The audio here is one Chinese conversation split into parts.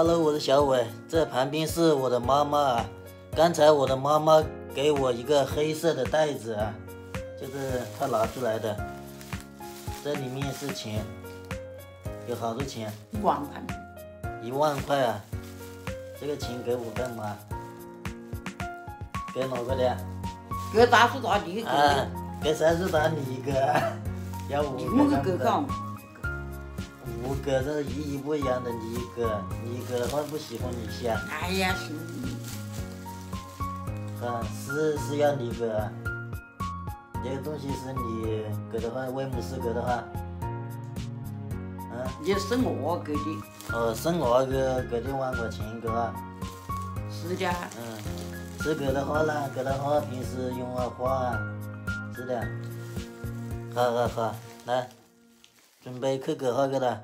Hello，我是小伟，这旁边是我的妈妈啊。刚才我的妈妈给我一个黑色的袋子啊，就是她拿出来的，这里面是钱，有好多钱，一万块，一万块啊。这个钱给我干嘛？给哪个的？给大叔大弟给啊，，给三叔打你一个，要五五个搞嘛？五个，这意义不一样的，你哥，你一个的话不喜欢你下。哎呀，行，啊，是是要你哥啊，这个东西是你给的话，为么是给的话？啊，你是我给的，哦，是我给给的万块钱给啊，是的，嗯，是给的话呢，给的话平时用啊花啊，是的，好好好，来，准备去给哈给他，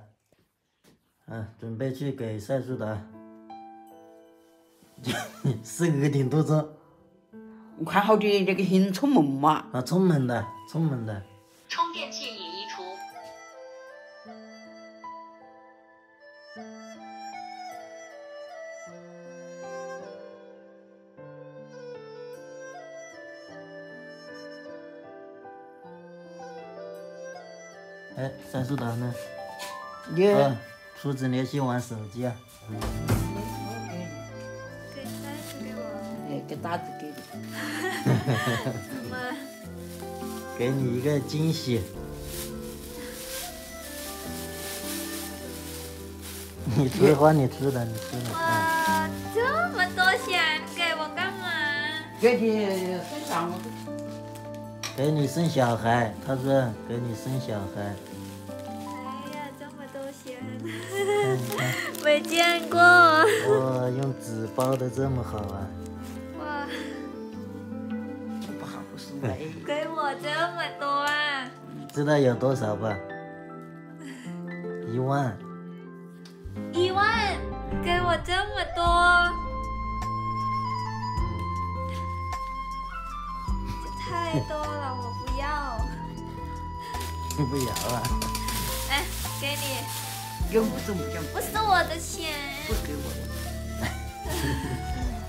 嗯，准备去给赛苏达，十二点多钟，我看好的这个很出门嘛，啊，充门的，充门的。充电器已移除。哎，三叔达呢？你啊，出子联系玩手机啊。给三十给我，哎给大子给的，怎？给你一个惊喜。你吃花，你吃的，你吃的。嗯，哇，这么多钱给我干嘛？给的身上我给你生小孩，他说给你生小孩。没见过。哇，用纸包的这么好啊！哇，不好是呗，给我这么多啊！知道有多少吧？一万。一万，给我这么多，这太多了，我不要。不要啊！哎，给你，不是我的。钱，不给我的，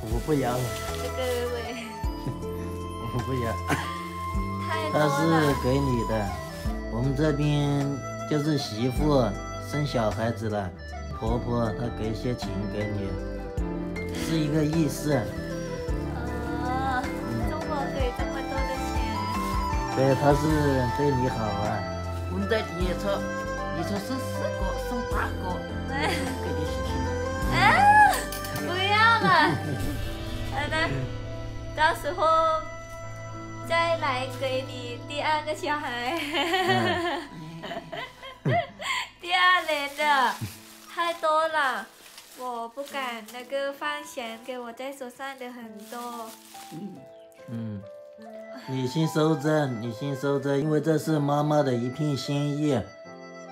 我不要。了，这个喂，我不要。太多他是。给你的，我们这边就是媳妇生小孩子了，婆婆她给些钱给你，是一个意思。哦，中国给这么多的钱，对，他是对你好啊。我们在一车，一车生四个，生八个，哎给的事情。啊，不要了，好的，到时候再来给你第二个小孩，第二年的，太多了，我不敢那个放钱给我在手上的很多，嗯，你先收着，你先收着，因为这是妈妈的一片心意，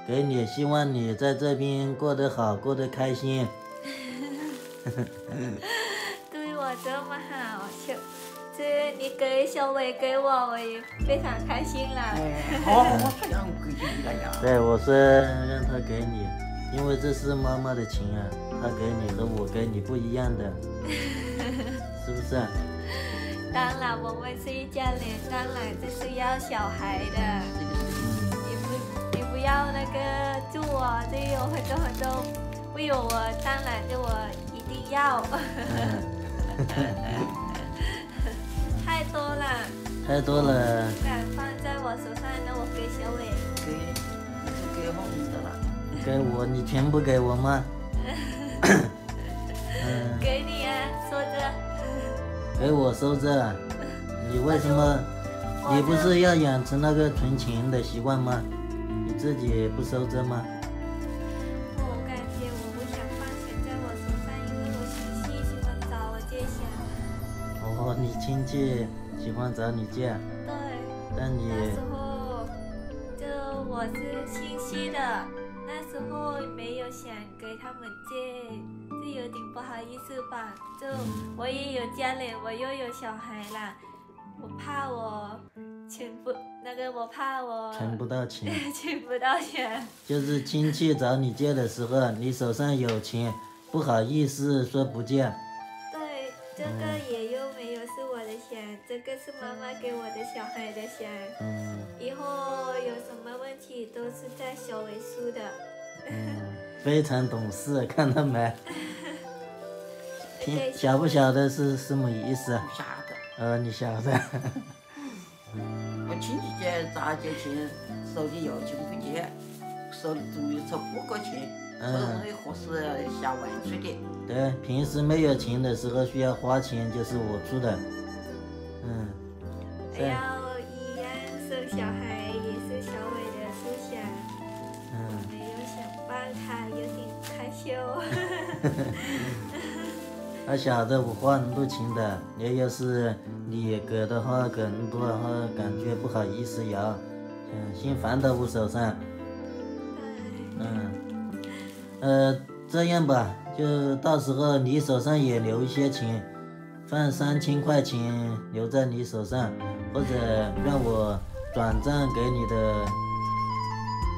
给你，希望你在这边过得好，过得开心。对我这么好，就这你给小伟给我，我也非常开心了。哎，好，我这样给你了呀。对，我说让他给你，因为这是妈妈的情啊，他给你和我给你不一样的，是不是？当然，我们是一家人，当然这是要小孩的。要那个祝我，这有很多很多，为有我，当然就我一定要。太多了，太多了，不敢放在我手上，那我给小伟。给，你是给好你的了。给我，你全部给我吗？嗯，给你啊，收着。给我收着。你为什么？你不是要养成那个存钱的习惯吗？你自己不收着吗？我感觉我不想放钱在我手上，因为我亲戚喜欢找我借钱。哦，你亲戚喜欢找你借，对。但你那时候就我是亲戚的，那时候没有想给他们借，就有点不好意思吧。就我也有家里，我又有小孩了，我怕我存不那个，我怕我存不到钱，存不到钱。就是亲戚找你借的时候，你手上有钱，不好意思说不借。对，这个也又没有是我的钱，这个是妈妈给我的小孩的钱。嗯以后有什么问题都是在小伟叔的。嗯，非常懂事，看到没？听晓不晓得是什么意思？不晓得。呃，你晓得？我亲戚家咋借钱手里有钱不借，手里总有出五个钱，所以我也合适下外出的。对，平时没有钱的时候需要花钱，就是我出的。嗯，对，要一样生小孩也是小伟的思想，嗯。没有想帮他，有点害羞。他晓得我花很多钱的，你要是你给的话，给很多的话，感觉不好意思要，嗯，先放到我手上，嗯，呃，这样吧，就到时候你手上也留一些钱，放三千块钱留在你手上，或者让我转账给你的，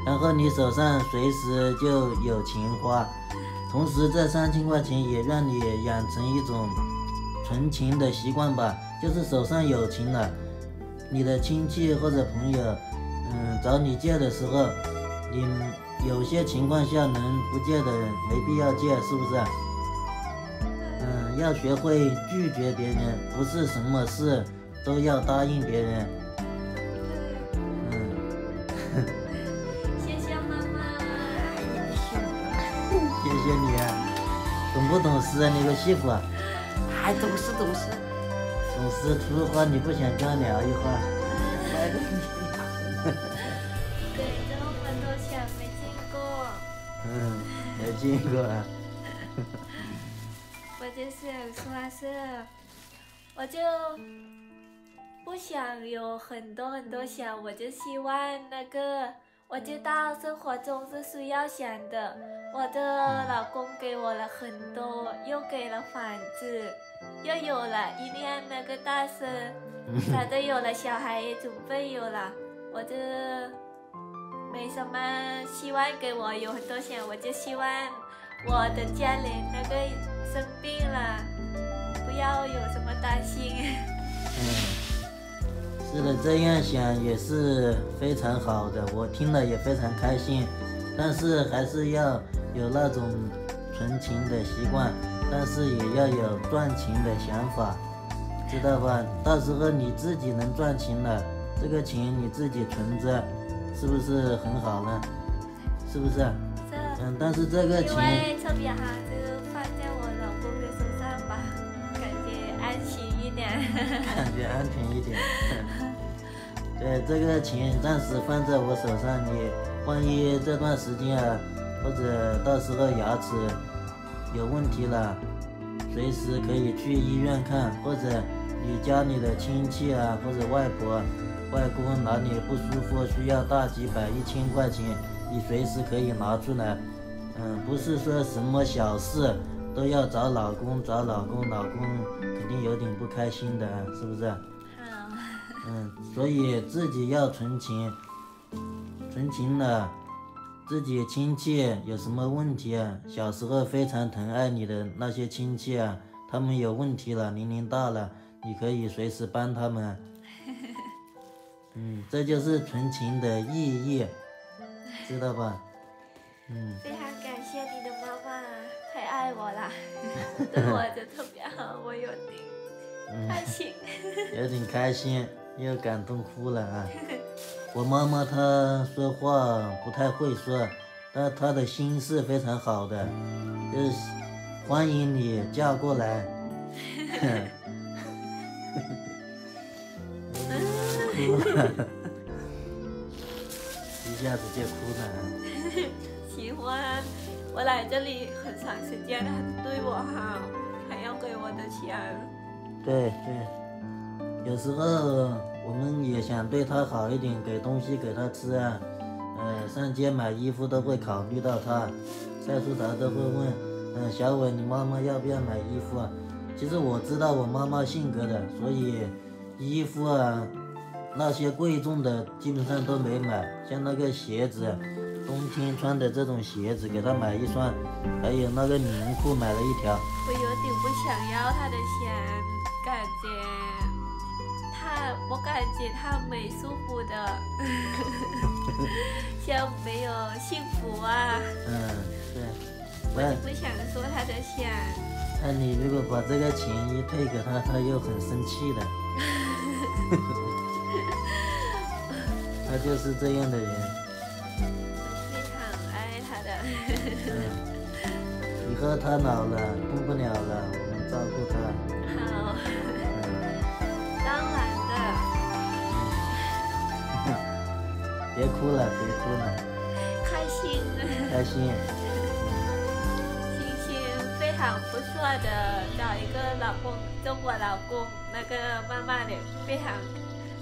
然后你手上随时就有钱花。同时，这三千块钱也让你养成一种存钱的习惯吧，就是手上有钱了，你的亲戚或者朋友，嗯，找你借的时候，你有些情况下能不借的人没必要借，是不是？嗯，要学会拒绝别人，不是什么事都要答应别人。谢谢你啊，懂不懂事啊？你个媳妇啊，还懂事懂事，懂事粗话你不想跟他聊一会儿？对，这么多钱没见过，嗯，没见过啊。我就是说是，我就不想有很多很多想，我就希望那个，我知道生活中是需要想的。我的老公给我了很多，又给了房子，又有了一辆那个大车，啥都有了，小孩也准备有了，我的没什么希望给我有很多钱，我就希望我的家人那个生病了，不要有什么担心。嗯，是的，这样想也是非常好的，我听了也非常开心。但是还是要有那种存钱的习惯，但是也要有赚钱的想法，知道吧？到时候你自己能赚钱了，这个钱你自己存着，是不是很好呢？是不是？这嗯，但是这个因钱，为特别好，就放在我老公的手上吧，感觉安心一点。感觉安全一点。对，这个钱暂时放在我手上，你万一这段时间啊，或者到时候牙齿有问题了，随时可以去医院看，或者你家里的亲戚啊，或者外婆、外公哪里不舒服，需要大几百、一千块钱，你随时可以拿出来。嗯，不是说什么小事都要找老公，找老公，老公肯定有点不开心的，是不是？好，嗯，所以自己要存钱，存钱了，自己亲戚有什么问题啊？小时候非常疼爱你的那些亲戚啊，他们有问题了，年龄大了，你可以随时帮他们。嗯，这就是纯情的意义，知道吧？嗯，非常感谢你的妈妈，太爱我了，对我就特别好，我有点开心。有点开心，又感动哭了啊！我妈妈她说话不太会说，但她的心是非常好的，就是欢迎你嫁过来。哭了，一下子就哭了啊。喜欢我来这里很长时间了，对我好，还要给我的钱。对对，有时候我们也想对他好一点，给东西给他吃啊，呃，上街买衣服都会考虑到他，晒出头都会问，嗯、小伟，你妈妈要不要买衣服啊？其实我知道我妈妈性格的，所以衣服啊，那些贵重的基本上都没买，像那个鞋子，冬天穿的这种鞋子给他买一双，还有那个棉裤买了一条。我有点不想要他的钱，感觉他，我感觉他没舒服的，像没有幸福啊。嗯，对。我就不想说他的钱。那你如果把这个钱一退给他，他又很生气的。他就是这样的人。非常爱他的。以后他老了，动不了了，我们照顾他。好。当然别哭了，别哭了。开心。开心。心情非常不错的，找一个老公，中国老公，那个妈妈的非常。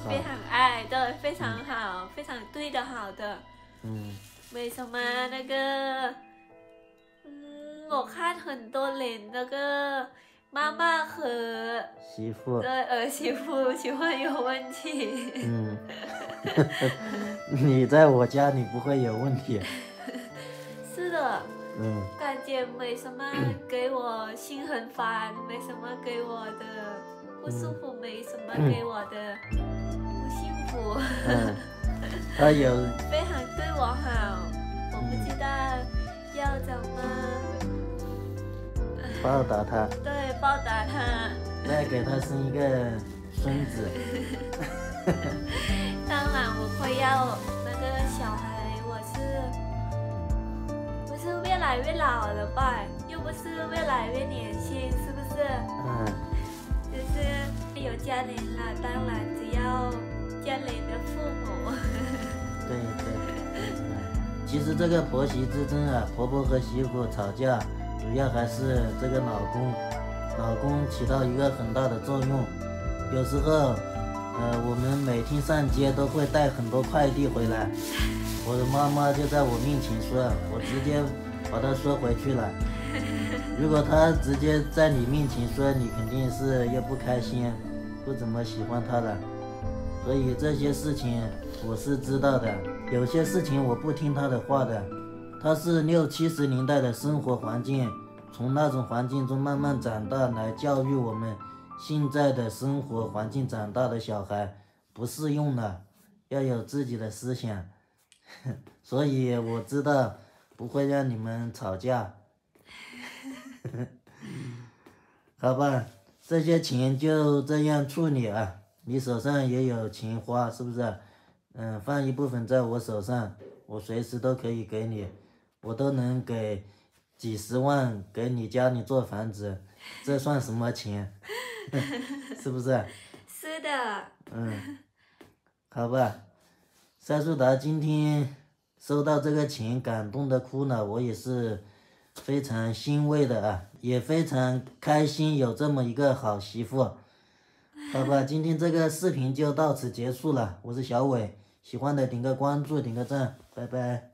非常爱，对，非常好，非常对的，好的。嗯。为什么那个？嗯，我看很多人那个妈妈和媳妇对儿媳妇喜欢有问题。嗯。你在我家你不会有问题。是的。嗯。感觉没什么给我心很烦，没什么给我的不舒服，没什么给我的。嗯，他有 非常对我好，我不知道要怎么报答他。对，报答他。再给他生一个孙子。当然我会要那个小孩，我是不是越来越老了吧？又不是越来越年轻，是不是？嗯。就是有家人了，当然只要。家里的父母，对对，其实这个婆媳之争啊，婆婆和媳妇吵架，主要还是这个老公，老公起到一个很大的作用。有时候，呃，我们每天上街都会带很多快递回来，我的妈妈就在我面前说，我直接把它收回去了。如果她直接在你面前说，你肯定是又不开心，不怎么喜欢她了。所以这些事情我是知道的，有些事情我不听她的话的。她是六七十年代的生活环境，从那种环境中慢慢长大，来教育我们现在的生活环境长大的小孩不适用了，要有自己的思想。所以我知道不会让你们吵架，好吧？这些钱就这样处理啊。你手上也有钱花，是不是？嗯，放一部分在我手上，我随时都可以给你，我都能给几十万给你家里做房子，这算什么钱？是不是？是的。嗯，好吧，赛素达今天收到这个钱，感动的哭了，我也是非常欣慰的啊，也非常开心有这么一个好媳妇。好吧，今天这个视频就到此结束了。我是小伟，喜欢的点个关注，点个赞，拜拜。